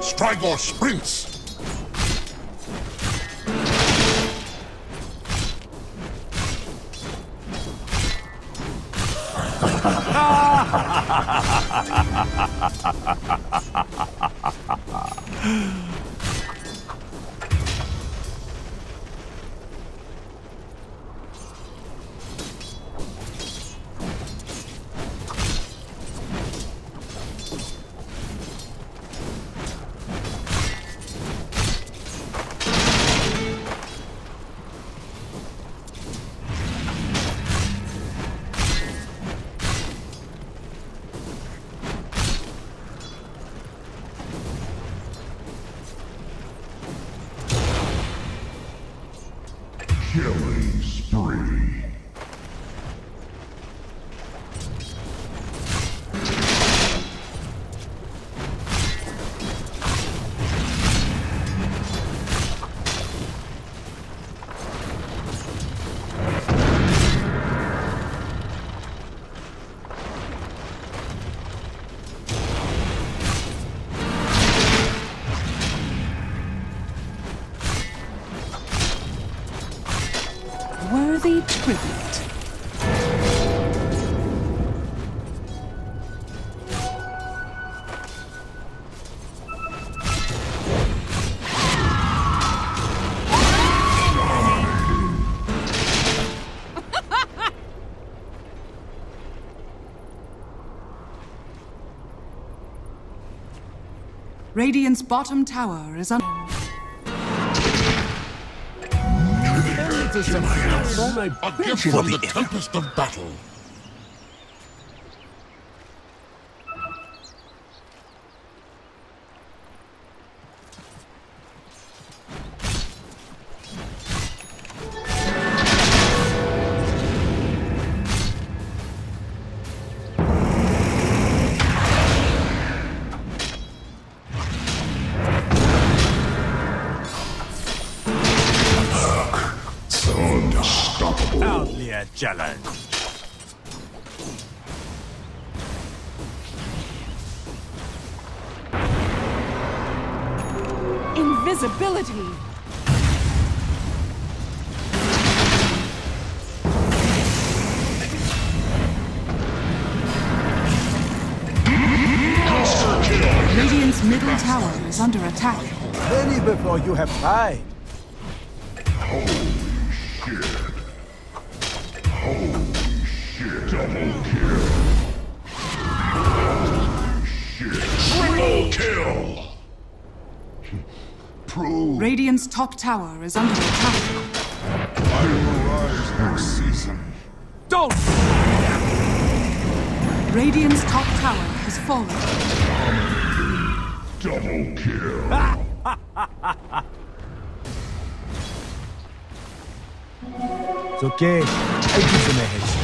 Strygor sprints! Tribute. Radiant's bottom tower is under. A gift from the tempest of battle. Challenge. Invisibility. Radiant's middle tower is under attack. Many before you have tried. Double kill. Shit. Triple kill. Prove Radiant's top tower is under attack. I will rise next season. Don't! Radiant's top tower has fallen. Double kill. It's okay. I give them a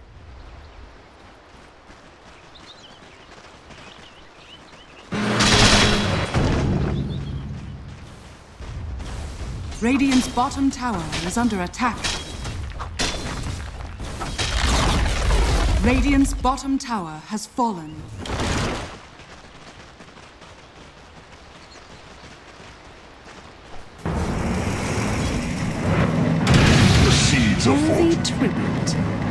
Radiant's bottom tower is under attack. Radiant's bottom tower has fallen. The seeds of Worthy tribute.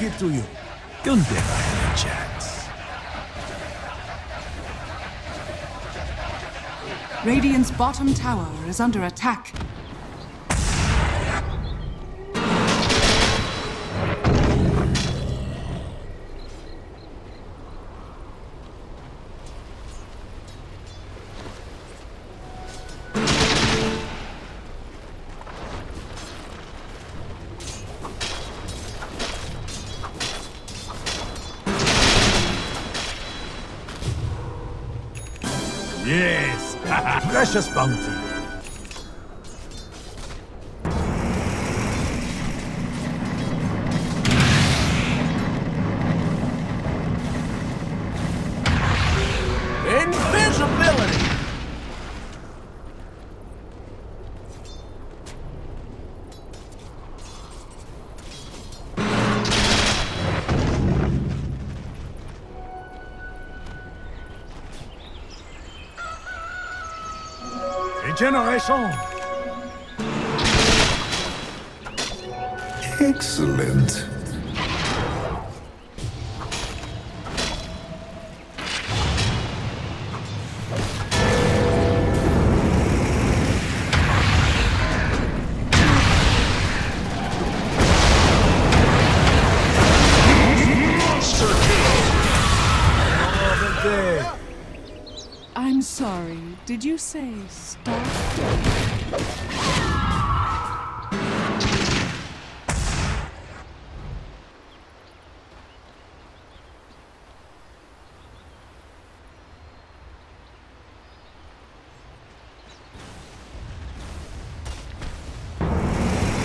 Make it to you. You'll never have a chance. Radiant's bottom tower is under attack. Yes, precious bounty. Regeneration! Excellent. Sorry. Did you say stop?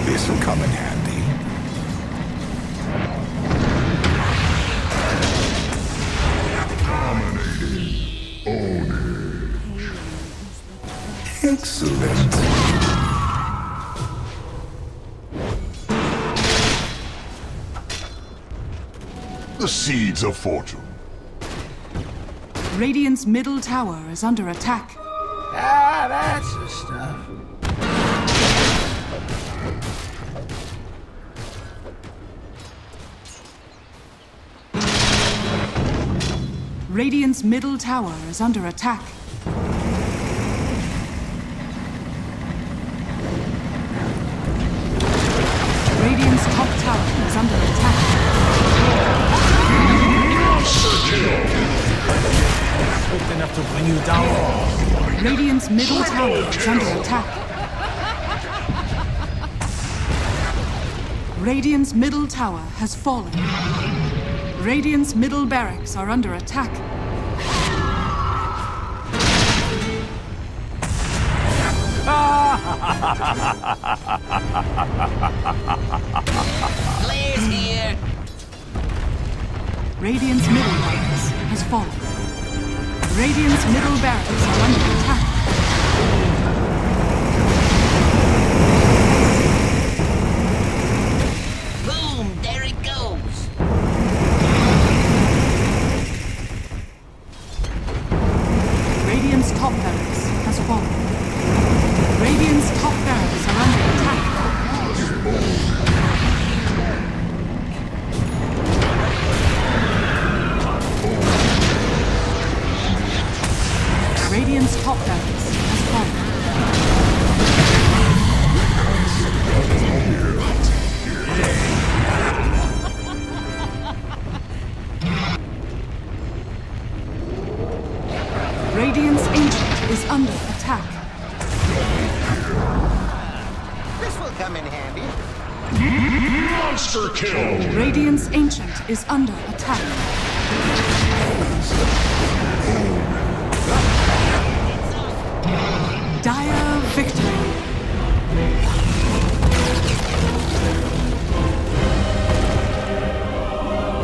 This'll come in handy. Excellent. The seeds of fortune. Radiant's middle tower is under attack. Ah, that's the stuff. Radiant's middle tower is under attack. Radiant's middle tower is under attack. Radiant's middle tower has fallen. Radiant's middle barracks are under attack. Blaze here. Radiant's middle barracks has fallen. Radiant's middle barracks are under attack. Radiant's top barracks has fallen. Radiant's top barracks are under Monster kill! Radiant's Ancient is under attack. Dire victory.